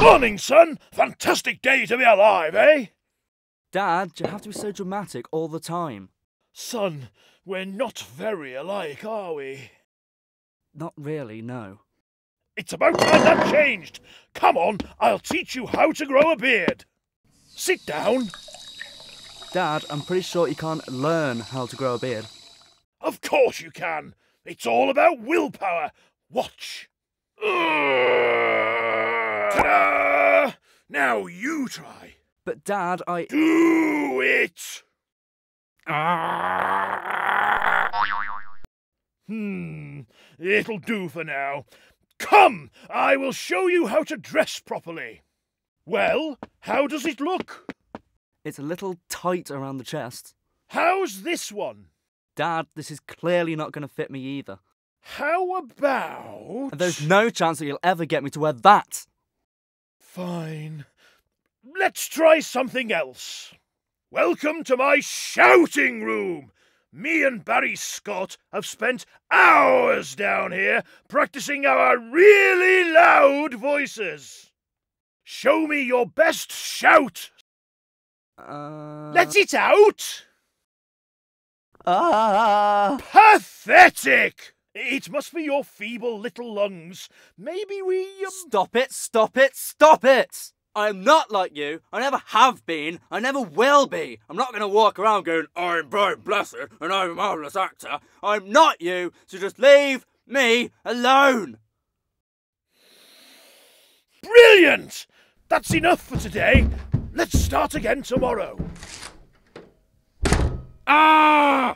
Morning, son! Fantastic day to be alive, eh? Dad, you have to be so dramatic all the time? Son, we're not very alike, are we? Not really, no. It's about time that changed. Come on, I'll teach you how to grow a beard. Sit down. Dad, I'm pretty sure you can't learn how to grow a beard. Of course you can. It's all about willpower. Watch. Ta-da! Now you try. But Dad, I. Do it. Hmm, it'll do for now. Come, I will show you how to dress properly. Well, how does it look? It's a little tight around the chest. How's this one? Dad, this is clearly not going to fit me either. How about. And there's no chance that you'll ever get me to wear that. Fine. Let's try something else. Welcome to my shouting room. Me and Barry Scott have spent hours down here practicing our really loud voices. Show me your best shout. Uh. Let it out. Ah! Pathetic! It must be your feeble little lungs. Maybe we. Um... Stop it! Stop it! Stop it! I'm not like you. I never have been. I never will be. I'm not going to walk around going, I'm Brian Blessed and I'm a marvellous actor. I'm not you, so just leave me alone. Brilliant! That's enough for today. Let's start again tomorrow. Ah!